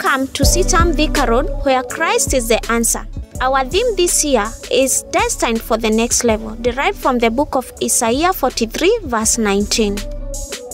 Welcome to CITAM Thika Road, where Christ is the answer. Our theme this year is Destined for the Next Level, derived from the book of Isaiah 43, verse 19.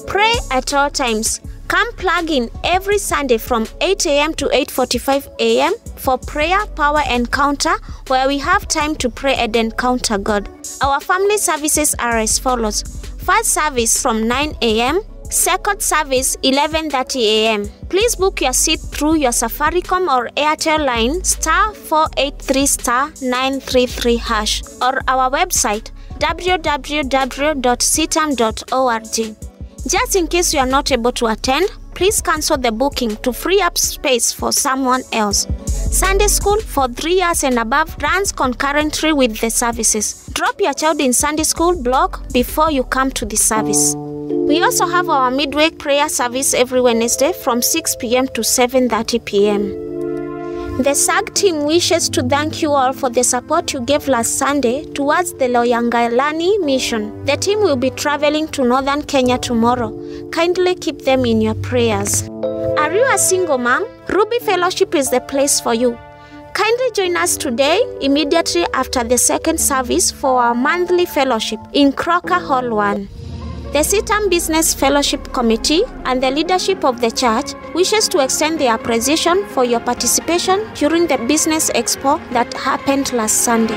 Pray at all times. Come plug in every Sunday from 8 a.m. to 8:45 a.m. for prayer power encounter where we have time to pray and encounter God. Our family services are as follows. First service from 9 a.m. Second service 11:30 a.m. Please book your seat through your Safaricom or Airtel line star 483 star 933 hash or our website www.citam.org. Just in case you are not able to attend, please cancel the booking to free up space for someone else. Sunday school for 3 years and above runs concurrently with the services. Drop your child in Sunday school block before you come to the service. We also have our midweek prayer service every Wednesday from 6 p.m. to 7:30 p.m. The SAG team wishes to thank you all for the support you gave last Sunday towards the Loyangalani mission. The team will be traveling to northern Kenya tomorrow. Kindly keep them in your prayers. Are you a single mom? Ruby Fellowship is the place for you. Kindly join us today, immediately after the second service, for our monthly fellowship in Crocker Hall 1. The CITAM Business Fellowship Committee and the leadership of the church wishes to extend their appreciation for your participation during the Business Expo that happened last Sunday.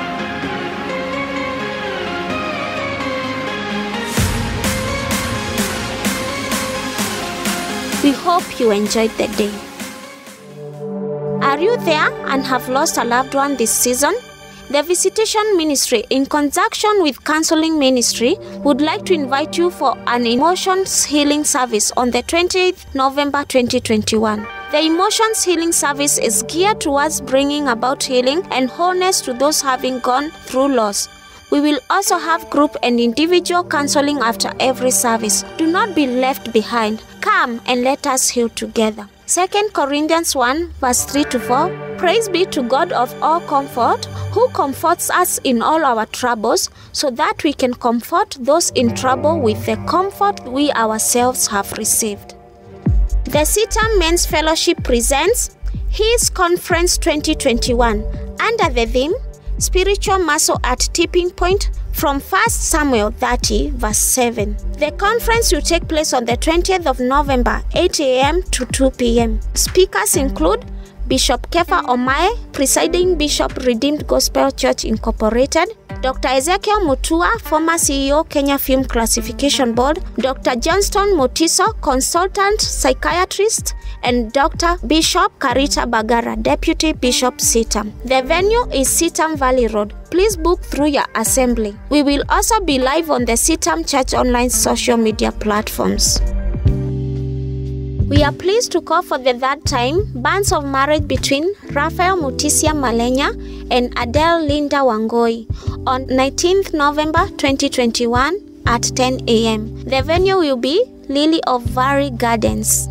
We hope you enjoyed the day. Are you there and have lost a loved one this season? The Visitation Ministry, in conjunction with Counseling Ministry, would like to invite you for an emotions healing service on the 28th November 2021. The Emotions Healing Service is geared towards bringing about healing and wholeness to those having gone through loss. We will also have group and individual counseling after every service. Do not be left behind. Come and let us heal together. 2 Corinthians 1 verse 3 to 4 Praise be to God of all comfort, who comforts us in all our troubles, so that we can comfort those in trouble with the comfort we ourselves have received. The CITAM Men's Fellowship presents His Conference 2021 under the theme Spiritual Muscle at Tipping Point from 1 Samuel 30, verse 7. The conference will take place on the 20th of November, 8 a.m. to 2 p.m. Speakers include Bishop Kefa Omae, presiding Bishop Redeemed Gospel Church Incorporated, Dr. Ezekiel Mutua, former CEO Kenya Film Classification Board, Dr. Johnston Motiso, consultant psychiatrist, and Dr. Bishop Karita Bagara, Deputy Bishop Sitam. The venue is Sitam Valley Road. Please book through your assembly. We will also be live on the Sitam Church online social media platforms. We are pleased to call for the third time bands of marriage between Rafael Mutisia Malenya and Adele Linda Wangoi on 19th November 2021 at 10 a.m. The venue will be Lily of Valley Gardens.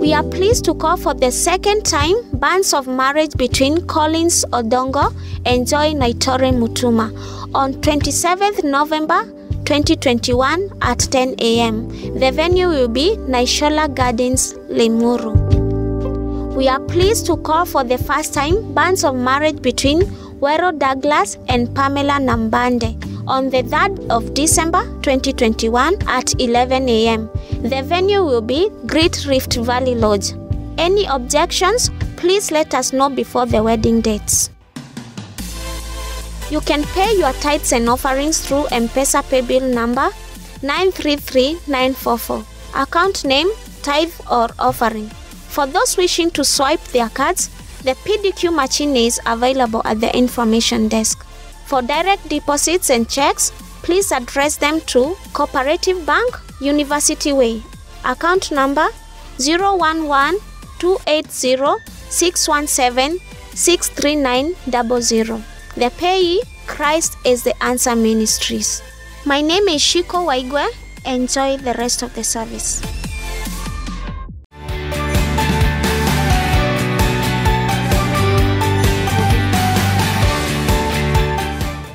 We are pleased to call for the second time bands of marriage between Collins Odongo and Joy Naitore Mutuma on 27th November 2021 at 10 a.m. The venue will be Naishola Gardens, Limuru. We are pleased to call for the first time bands of marriage between Wero Douglas and Pamela Nambande on the 3rd of December 2021 at 11 a.m. The venue will be Great Rift Valley Lodge. Any objections, please let us know before the wedding dates. You can pay your tithes and offerings through M-Pesa paybill number 933944. Account name, tithe or offering. For those wishing to swipe their cards, the PDQ machine is available at the information desk. For direct deposits and checks, please address them to Cooperative Bank, University Way. Account number 011 280 617 63900. The payee, Christ is the Answer Ministries. My name is Shiko Waigwe. Enjoy the rest of the service.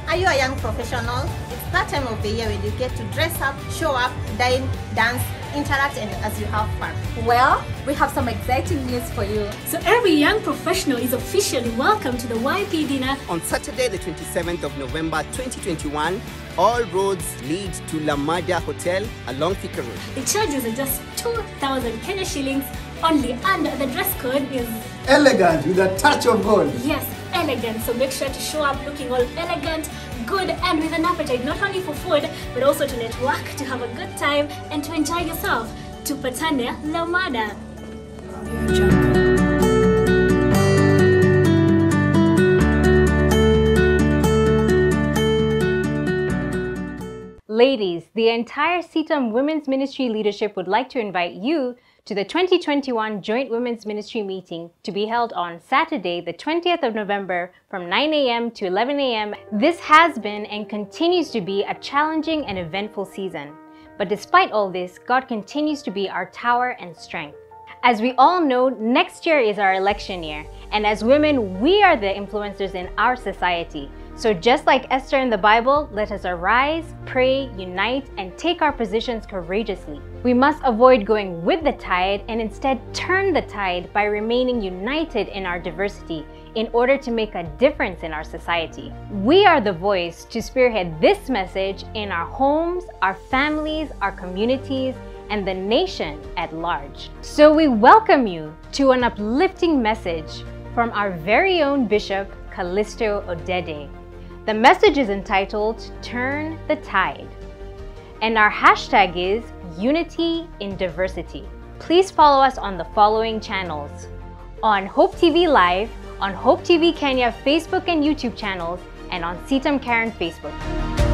Are you a young professional? It's that time of the year when you get to dress up, show up, dine, dance, interact and as you have fun. Well, we have some exciting news for you. So every young professional is officially welcome to the YP dinner on Saturday, the 27th of November 2021. All roads lead to Lamada Hotel along Thika Road. The charges are just 2,000 Kenya shillings only, and the dress code is elegant with a touch of gold. Yes, elegant. So make sure to show up looking all elegant, good, and with an appetite not only for food but also to network, to have a good time, and to enjoy yourself. To Tupatane Lamada. Ladies, the entire CITAM Women's Ministry leadership would like to invite you to the 2021 Joint Women's Ministry meeting to be held on Saturday, the 20th of November from 9 a.m. to 11 a.m. This has been and continues to be a challenging and eventful season. But despite all this, God continues to be our tower and strength. As we all know, next year is our election year, and as women, we are the influencers in our society. So, just like Esther in the Bible, let us arise, pray, unite, and take our positions courageously. We must avoid going with the tide and instead turn the tide by remaining united in our diversity in order to make a difference in our society. We are the voice to spearhead this message in our homes, our families, our communities, and the nation at large. So we welcome you to an uplifting message from our very own Bishop Calisto Odede. The message is entitled Turn the Tide. And our hashtag is Unity in Diversity. Please follow us on the following channels on Hope TV Live, on Hope TV Kenya Facebook and YouTube channels, and on CITAM Karen Facebook.